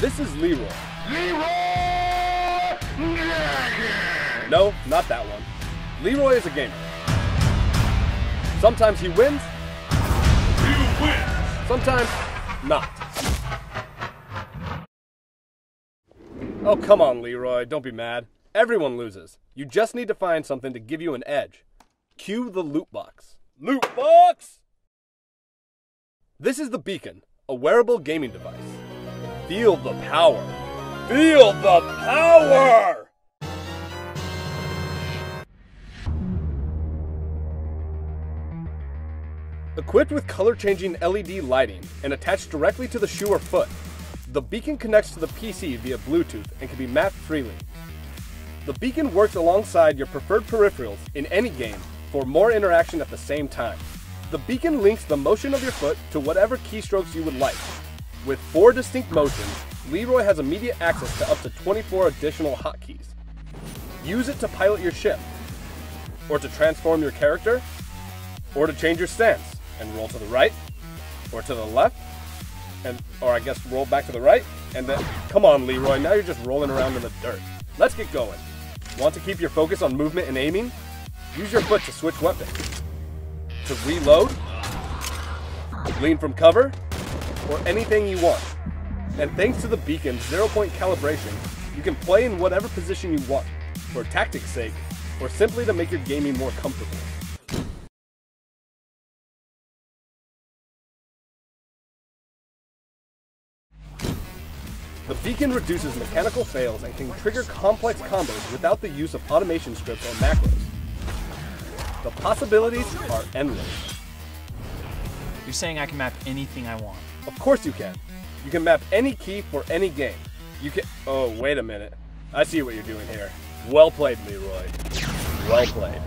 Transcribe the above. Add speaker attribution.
Speaker 1: This is Leroy.
Speaker 2: Leroy
Speaker 1: No, not that one. Leroy is a gamer. Sometimes he wins,
Speaker 2: You win.
Speaker 1: sometimes not. Oh, come on, Leroy. Don't be mad. Everyone loses. You just need to find something to give you an edge. Cue the loot box. Loot box! This is the Bcon, a wearable gaming device. Feel the power. Feel the power! Equipped with color changing LED lighting and attached directly to the shoe or foot, the Bcon connects to the PC via Bluetooth and can be mapped freely. The Bcon works alongside your preferred peripherals in any game for more interaction at the same time. The Bcon links the motion of your foot to whatever keystrokes you would like. With four distinct motions, Leroy has immediate access to up to 24 additional hotkeys. Use it to pilot your ship, or to transform your character, or to change your stance and roll to the right, or to the left, and or I guess roll back to the right, and then come on, Leroy. Now you're just rolling around in the dirt. Let's get going. Want to keep your focus on movement and aiming? Use your foot to switch weapons. To reload, lean from cover, or anything you want. And thanks to the Bcon's zero point calibration, you can play in whatever position you want, for tactics' sake, or simply to make your gaming more comfortable. The Bcon reduces mechanical fails and can trigger complex combos without the use of automation scripts or macros. The possibilities are endless.
Speaker 3: You're saying I can map anything I want.
Speaker 1: Of course you can. You can map any key for any game. You can. Oh, wait a minute. I see what you're doing here. Well played, Leroy. Well played.